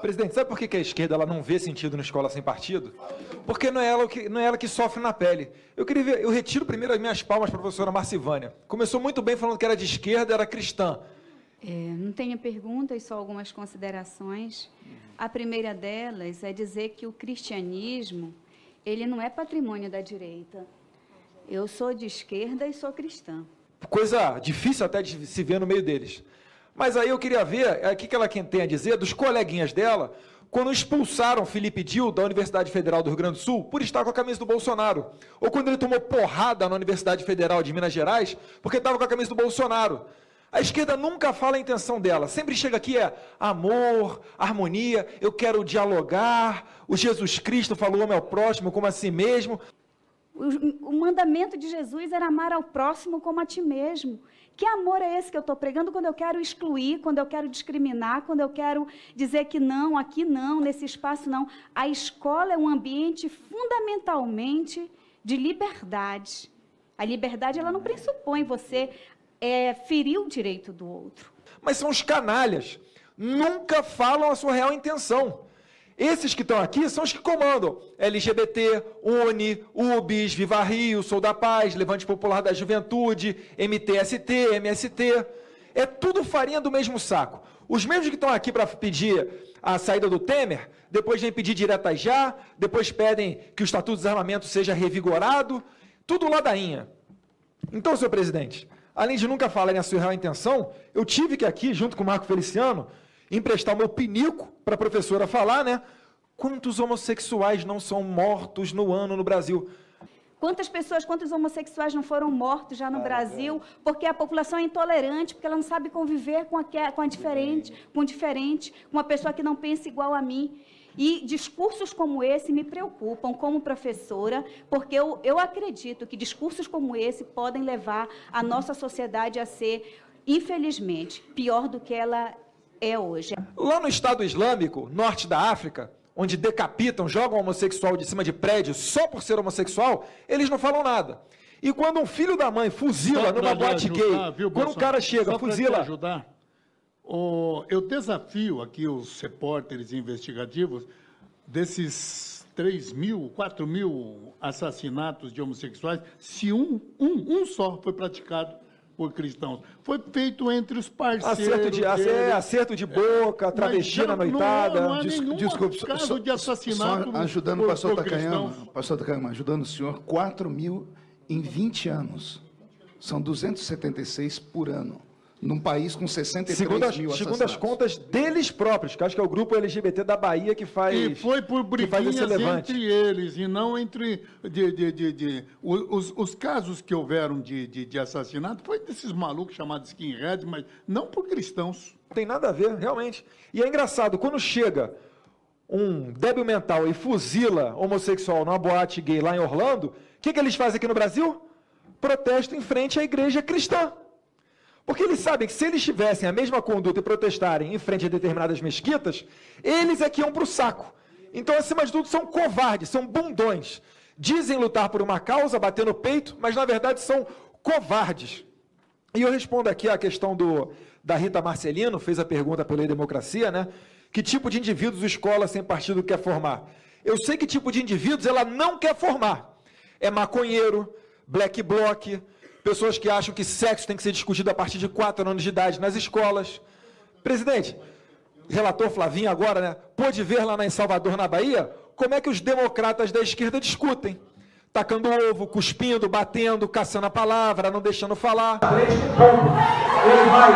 Presidente, sabe por que a esquerda ela não vê sentido na escola sem partido? Porque não é ela que, não é ela que sofre na pele. Eu queria ver, eu retiro primeiro as minhas palmas para a professora Marcivânia. Começou muito bem falando que era de esquerda, era cristã. É, não tenho perguntas, só algumas considerações. A primeira delas é dizer que o cristianismo ele não é patrimônio da direita. Eu sou de esquerda e sou cristã. Coisa difícil até de se ver no meio deles. Mas aí eu queria ver é, o que ela tem a dizer dos coleguinhas dela quando expulsaram Felipe Dil da Universidade Federal do Rio Grande do Sul por estar com a camisa do Bolsonaro. Ou quando ele tomou porrada na Universidade Federal de Minas Gerais porque estava com a camisa do Bolsonaro. A esquerda nunca fala a intenção dela, sempre chega aqui é amor, harmonia, eu quero dialogar, o Jesus Cristo falou ao meu próximo como a si mesmo. O, o mandamento de Jesus era amar ao próximo como a ti mesmo. Que amor é esse que eu estou pregando quando eu quero excluir, quando eu quero discriminar, quando eu quero dizer que não, aqui não, nesse espaço não? A escola é um ambiente fundamentalmente de liberdade. A liberdade ela não pressupõe você é, ferir o direito do outro. Mas são os canalhas. Nunca falam a sua real intenção. Esses que estão aqui são os que comandam. LGBT, UNE, UBS, Viva Rio, Sou da Paz, Levante Popular da Juventude, MTST, MST. É tudo farinha do mesmo saco. Os mesmos que estão aqui para pedir a saída do Temer, depois vêm pedir direta já, depois pedem que o Estatuto dos Armamentos seja revigorado, tudo ladainha. Então, senhor presidente, além de nunca falarem a sua real intenção, eu tive que aqui, junto com o Marco Feliciano, emprestar o meu pinico para a professora falar, né? Quantos homossexuais não são mortos no ano no Brasil? Quantas pessoas, quantos homossexuais não foram mortos já no Brasil porque a população é intolerante, porque ela não sabe conviver com a, com a diferente, com o diferente, com uma pessoa que não pensa igual a mim. E discursos como esse me preocupam como professora, porque eu, eu acredito que discursos como esse podem levar a nossa sociedade a ser, infelizmente, pior do que ela é hoje. Lá no Estado Islâmico, norte da África, onde decapitam, jogam homossexual de cima de prédio só por ser homossexual, eles não falam nada. E quando um filho da mãe fuzila numa boate ajudar, gay, viu, quando um cara chega, fuzila. Ajudar, Oh, eu desafio aqui os repórteres investigativos desses 3 mil, 4 mil assassinatos de homossexuais, se um, um, um só foi praticado por cristãos. Foi feito entre os parceiros. Acerto de, é, acerto de boca, é, travesti na noitada. Não, não há nenhum Desculpe, caso só, de assassinato. Só ajudando o pastor Takayama, pastor Takayama, ajudando o senhor, 4 mil em 20 anos. São 276 por ano num país com 63 segundo as, mil Segundo as contas deles próprios, que acho que é o grupo LGBT da Bahia que faz E foi por briguinhas entre eles, e não entre... De, de, de, de os, os, casos que houveram de, de, de assassinato foi desses malucos chamados skinhead, mas não por cristãos. Não tem nada a ver, realmente. E é engraçado, quando chega um débil mental e fuzila homossexual numa boate gay lá em Orlando, o que, que eles fazem aqui no Brasil? Protesto em frente à igreja cristã. Porque eles sabem que se eles tivessem a mesma conduta e protestarem em frente a determinadas mesquitas, eles é que iam para o saco. Então, acima de tudo, são covardes, são bundões. Dizem lutar por uma causa, bater no peito, mas na verdade são covardes. E eu respondo aqui a questão do, da Rita Marcelino, fez a pergunta pela democracia, né? Que tipo de indivíduos a escola sem partido quer formar? Eu sei que tipo de indivíduos ela não quer formar. É maconheiro, black bloc, pessoas que acham que sexo tem que ser discutido a partir de 4 anos de idade nas escolas. Presidente, relator Flavinho agora, né, pôde ver lá em Salvador, na Bahia, como é que os democratas da esquerda discutem. Tacando ovo, cuspindo, batendo, caçando a palavra, não deixando falar. Ele vai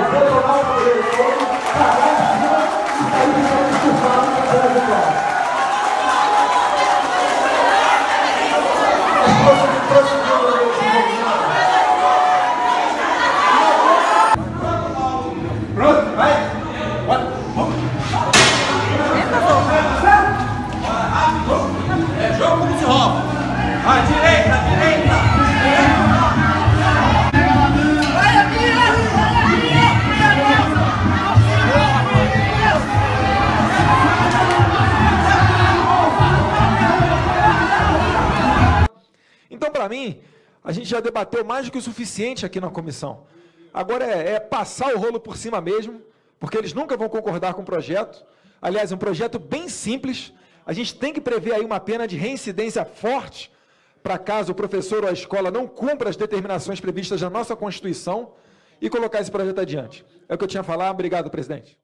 a gente já debateu mais do que o suficiente aqui na comissão. Agora é, é passar o rolo por cima mesmo, porque eles nunca vão concordar com o projeto. Aliás, um projeto bem simples. A gente tem que prever aí uma pena de reincidência forte para caso o professor ou a escola não cumpra as determinações previstas na nossa Constituição e colocar esse projeto adiante. É o que eu tinha a falar. Obrigado, presidente.